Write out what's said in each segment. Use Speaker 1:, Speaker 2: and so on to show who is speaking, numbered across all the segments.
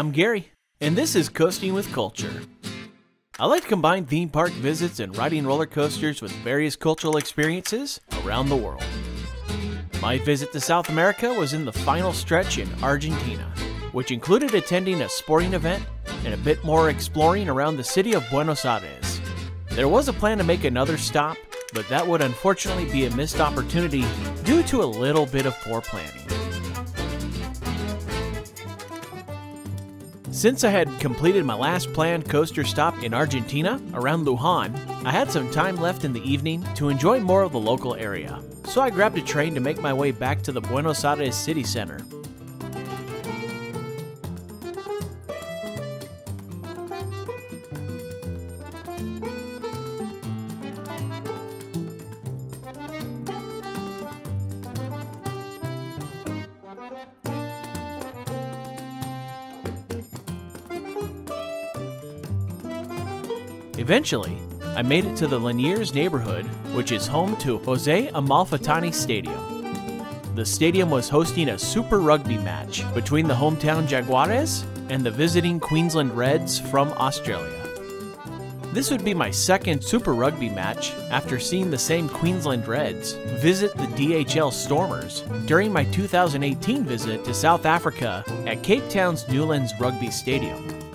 Speaker 1: I'm Gary, and this is Coasting with Culture. I like to combine theme park visits and riding roller coasters with various cultural experiences around the world. My visit to South America was in the final stretch in Argentina, which included attending a sporting event and a bit more exploring around the city of Buenos Aires. There was a plan to make another stop, but that would unfortunately be a missed opportunity due to a little bit of poor planning. Since I had completed my last planned coaster stop in Argentina, around Lujan, I had some time left in the evening to enjoy more of the local area. So I grabbed a train to make my way back to the Buenos Aires city center. Eventually, I made it to the Liniers neighborhood, which is home to Jose Amalfitani Stadium. The stadium was hosting a Super Rugby match between the hometown Jaguares and the visiting Queensland Reds from Australia. This would be my second Super Rugby match after seeing the same Queensland Reds visit the DHL Stormers during my 2018 visit to South Africa at Cape Town's Newlands Rugby Stadium.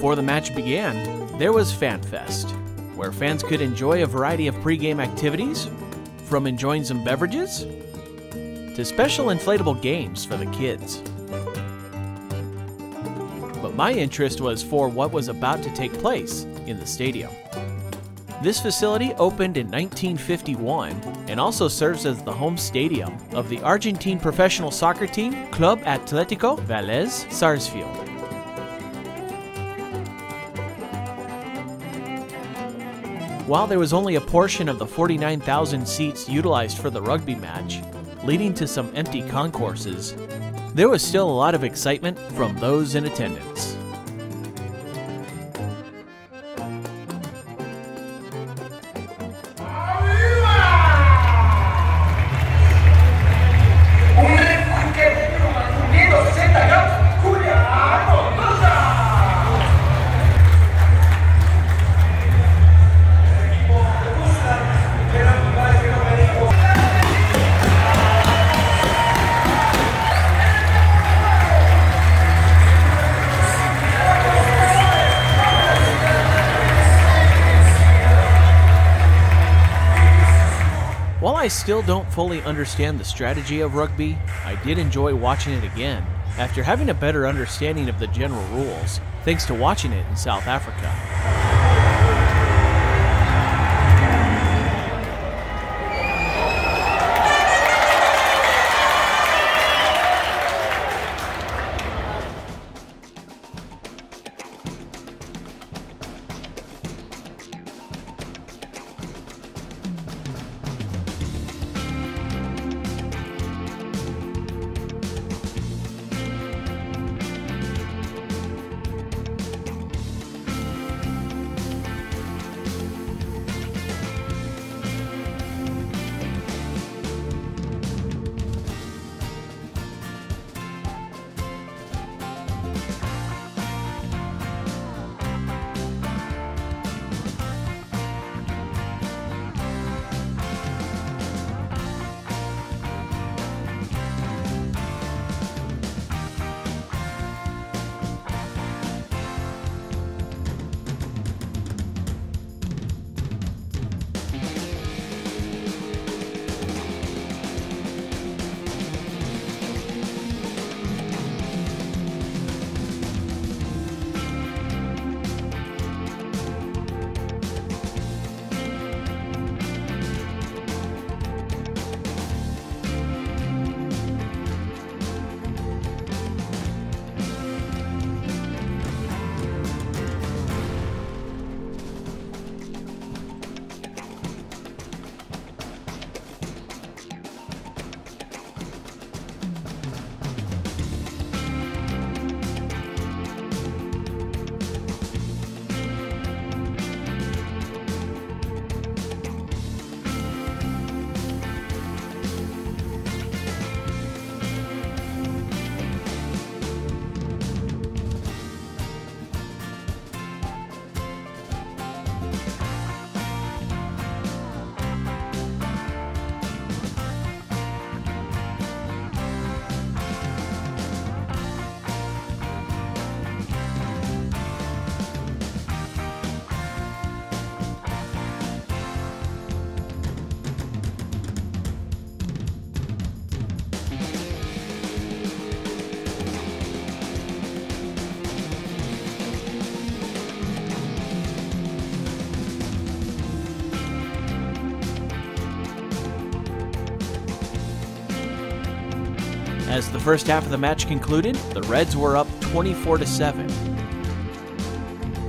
Speaker 1: Before the match began, there was FanFest, where fans could enjoy a variety of pregame activities, from enjoying some beverages to special inflatable games for the kids. But my interest was for what was about to take place in the stadium. This facility opened in 1951 and also serves as the home stadium of the Argentine professional soccer team Club Atlético Vélez Sarsfield. While there was only a portion of the 49,000 seats utilized for the rugby match, leading to some empty concourses, there was still a lot of excitement from those in attendance. I still don't fully understand the strategy of rugby, I did enjoy watching it again after having a better understanding of the general rules, thanks to watching it in South Africa. As the first half of the match concluded, the Reds were up 24 to 7.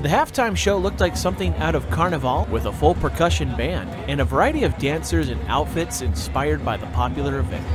Speaker 1: The halftime show looked like something out of Carnival with a full percussion band and a variety of dancers in outfits inspired by the popular event.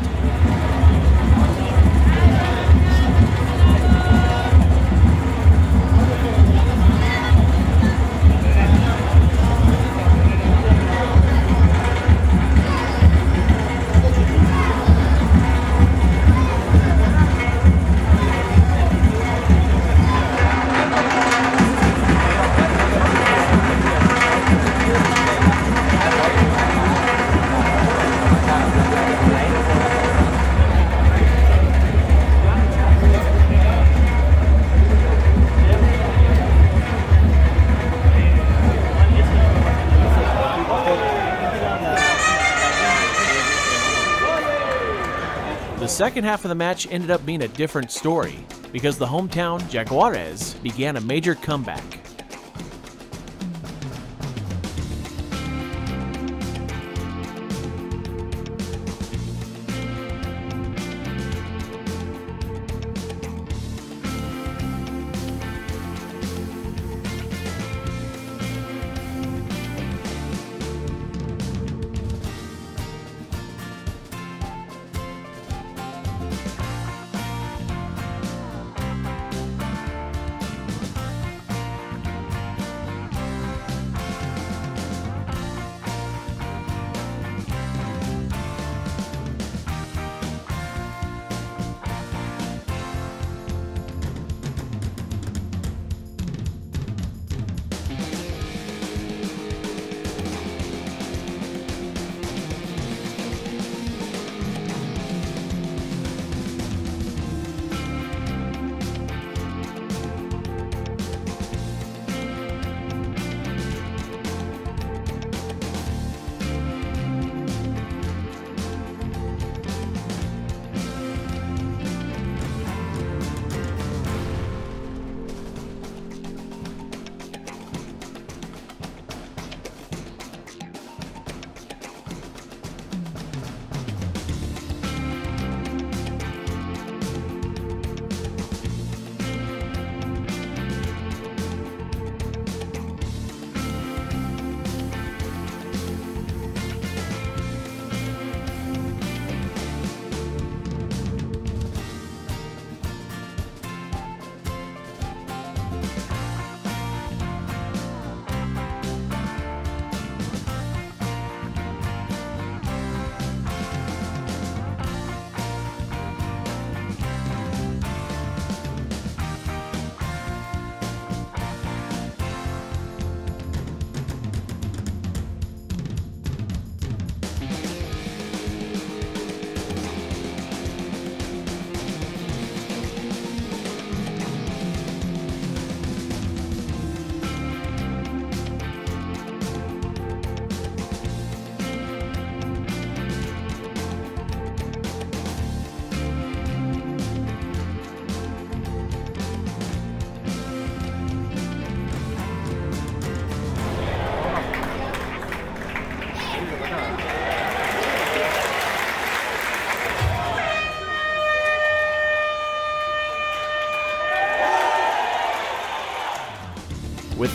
Speaker 1: Second half of the match ended up being a different story because the hometown Jaguares began a major comeback.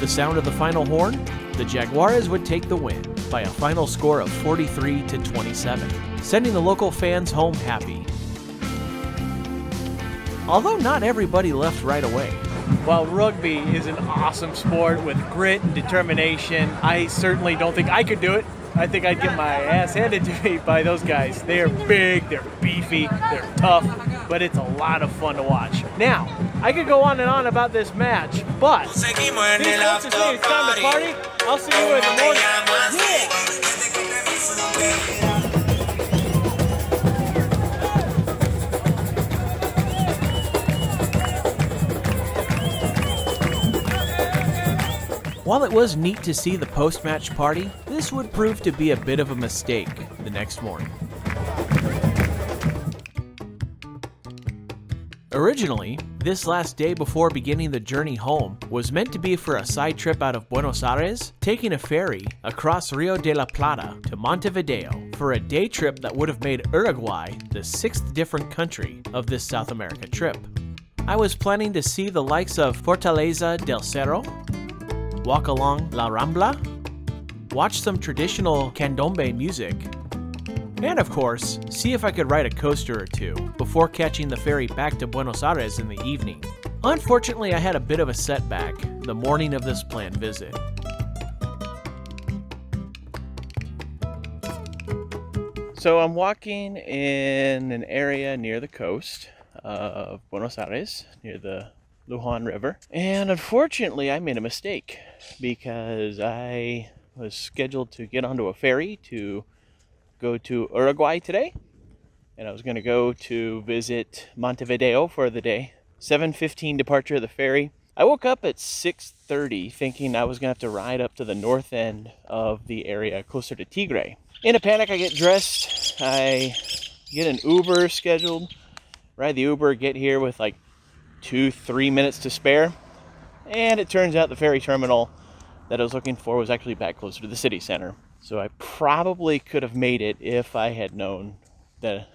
Speaker 1: The sound of the final horn, the Jaguares would take the win by a final score of 43 to 27, sending the local fans home happy. Although not everybody left right away.
Speaker 2: While rugby is an awesome sport with grit and determination, I certainly don't think I could do it. I think I'd get my ass handed to me by those guys. They are big, they're beefy, they're tough, but it's a lot of fun to watch. Now, I could go on and on about this match, but are saying it's time to party. I'll see you in the morning. Yeah.
Speaker 1: While it was neat to see the post match party, this would prove to be a bit of a mistake the next morning. Originally, this last day before beginning the journey home was meant to be for a side trip out of Buenos Aires, taking a ferry across Rio de la Plata to Montevideo for a day trip that would have made Uruguay the sixth different country of this South America trip. I was planning to see the likes of Fortaleza del Cerro, walk along La Rambla, watch some traditional candombe music, and of course, see if I could ride a coaster or two before catching the ferry back to Buenos Aires in the evening. Unfortunately, I had a bit of a setback the morning of this planned visit.
Speaker 2: So I'm walking in an area near the coast of Buenos Aires, near the Lujan River. And unfortunately, I made a mistake because I was scheduled to get onto a ferry to go to Uruguay today. And I was going to go to visit Montevideo for the day. 7:15 departure of the ferry. I woke up at 6:30 thinking I was going to have to ride up to the north end of the area closer to Tigre. In a panic, I get dressed. I get an Uber scheduled. Ride the Uber, get here with like two, three minutes to spare. And it turns out the ferry terminal that I was looking for was actually back closer to the city center. So I probably could have made it if I had known the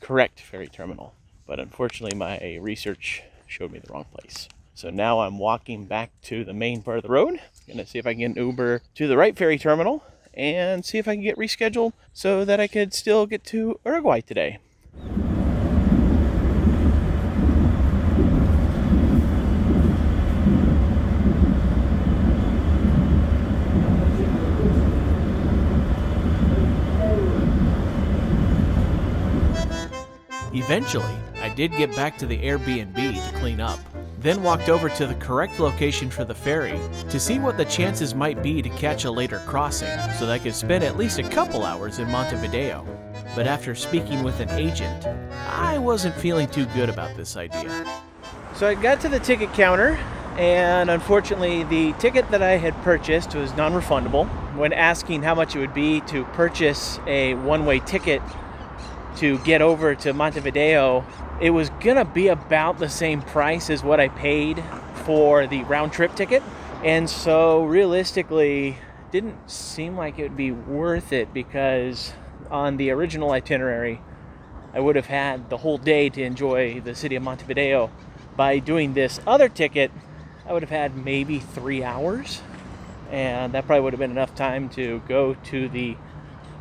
Speaker 2: correct ferry terminal. But unfortunately, my research showed me the wrong place. So now I'm walking back to the main part of the road. Gonna see if I can get an Uber to the right ferry terminal and see if I can get rescheduled so that I could still get to Uruguay today.
Speaker 1: Eventually, I did get back to the Airbnb to clean up, then walked over to the correct location for the ferry to see what the chances might be to catch a later crossing so that I could spend at least a couple hours in Montevideo. But after speaking with an agent, I wasn't feeling too good about this idea.
Speaker 2: So I got to the ticket counter, and unfortunately, the ticket that I had purchased was non refundable. When asking how much it would be to purchase a one way ticket to get over to Montevideo, it was gonna be about the same price as what I paid for the round trip ticket. And so realistically, didn't seem like it would be worth it because on the original itinerary, I would have had the whole day to enjoy the city of Montevideo. By doing this other ticket, I would have had maybe three hours, and that probably would have been enough time to go to the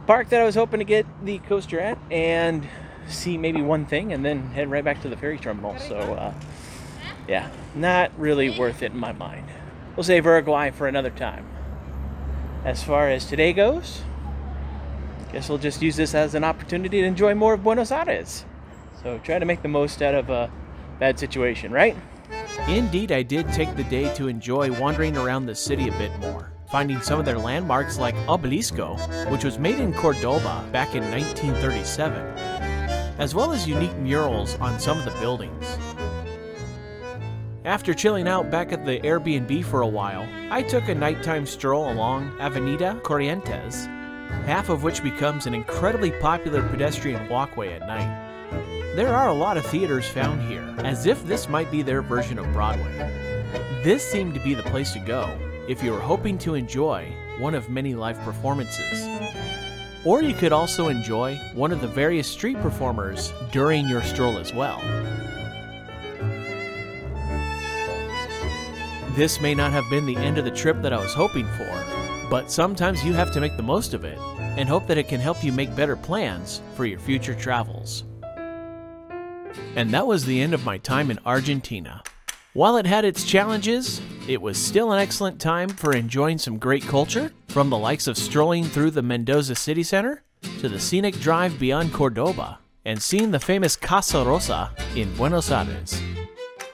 Speaker 2: park that I was hoping to get the coaster at and see maybe one thing and then head right back to the ferry terminal. So, uh, yeah, not really worth it in my mind. We'll save Uruguay for another time. As far as today goes, guess we'll just use this as an opportunity to enjoy more of Buenos Aires. So try to make the most out of a bad situation, right?
Speaker 1: Indeed, I did take the day to enjoy wandering around the city a bit more finding some of their landmarks like Obelisco, which was made in Cordoba back in 1937, as well as unique murals on some of the buildings. After chilling out back at the Airbnb for a while, I took a nighttime stroll along Avenida Corrientes, half of which becomes an incredibly popular pedestrian walkway at night. There are a lot of theaters found here, as if this might be their version of Broadway. This seemed to be the place to go, if you are hoping to enjoy one of many live performances. Or you could also enjoy one of the various street performers during your stroll as well. This may not have been the end of the trip that I was hoping for, but sometimes you have to make the most of it and hope that it can help you make better plans for your future travels. And that was the end of my time in Argentina. While it had its challenges, it was still an excellent time for enjoying some great culture, from the likes of strolling through the Mendoza city center to the scenic drive beyond Cordoba and seeing the famous Casa Rosa in Buenos Aires.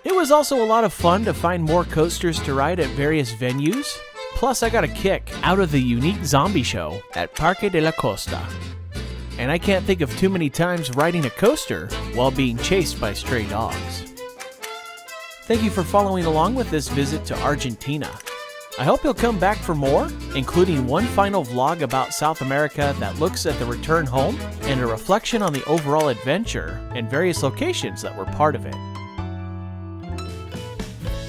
Speaker 1: It was also a lot of fun to find more coasters to ride at various venues, plus I got a kick out of the unique zombie show at Parque de la Costa. And I can't think of too many times riding a coaster while being chased by stray dogs. Thank you for following along with this visit to Argentina. I hope you'll come back for more, including one final vlog about South America that looks at the return home and a reflection on the overall adventure and various locations that were part of it.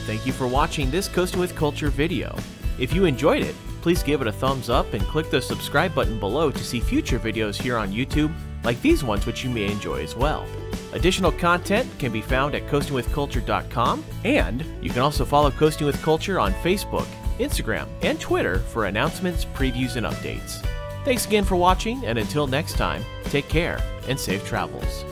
Speaker 1: Thank you for watching this Coasting with Culture video. If you enjoyed it, please give it a thumbs up and click the subscribe button below to see future videos here on YouTube, like these ones which you may enjoy as well. Additional content can be found at coastingwithculture.com, and you can also follow Coasting with Culture on Facebook, Instagram, and Twitter for announcements, previews, and updates. Thanks again for watching, and until next time, take care and safe travels.